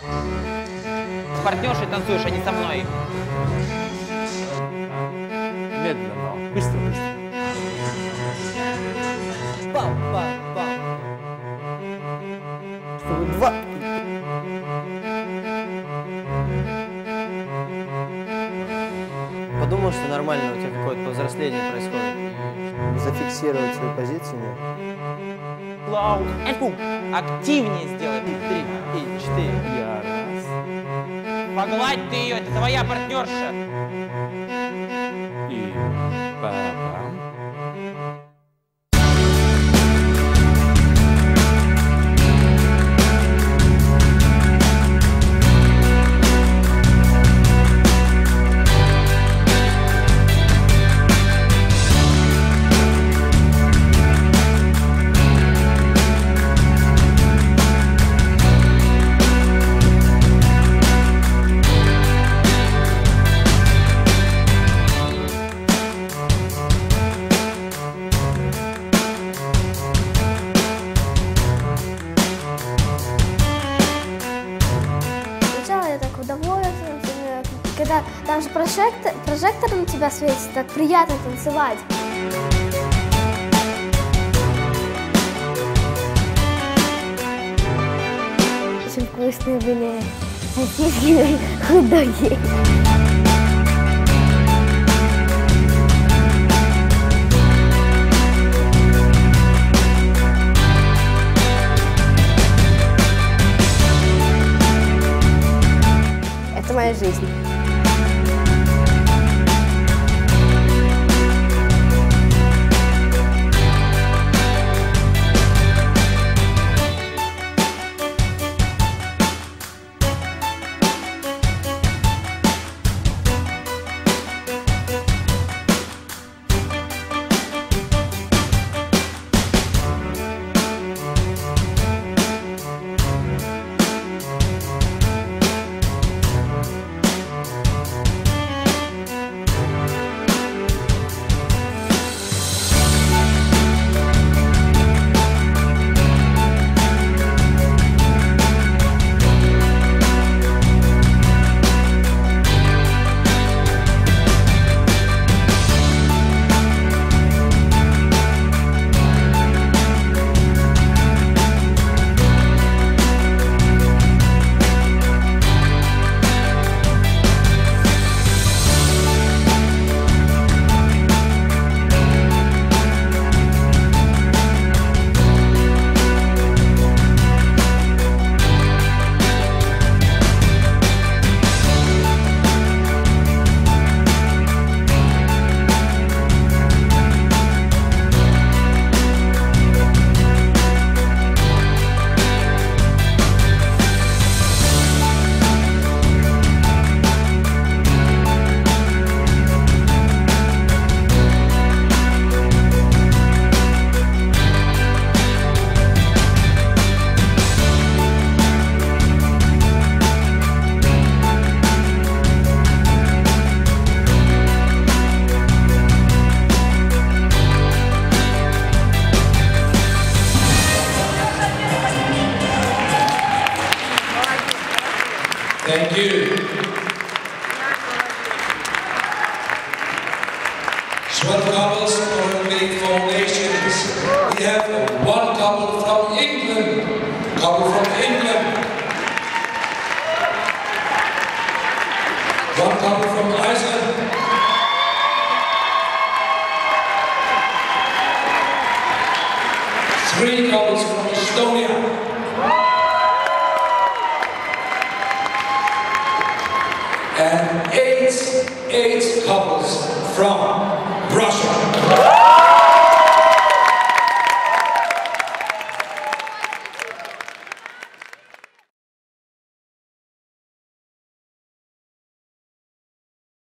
С партнершей танцуешь, а не со мной. Медленно, быстро, быстро. Пам, пам, пам. Чтобы два. Подумал, что нормально, у тебя какое-то повзросление происходит. Зафиксировать свою позицию. Клауд. Эпу. Активнее сделай. Три и четыре. Я раз. Погладь ты ее, это твоя партнерша. И там же прожектор, прожектор на тебя светит, так приятно танцевать. Очень вкусные были сосиски худоги. Это моя жизнь. Thank you. Swan couples for big formations. We have one couple from England. Couple from England. One couple from Iceland. Three couples from and eight, eight couples from